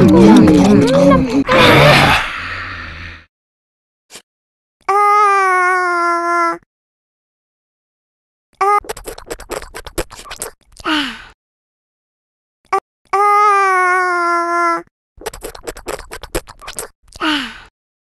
Yum, yum, yum.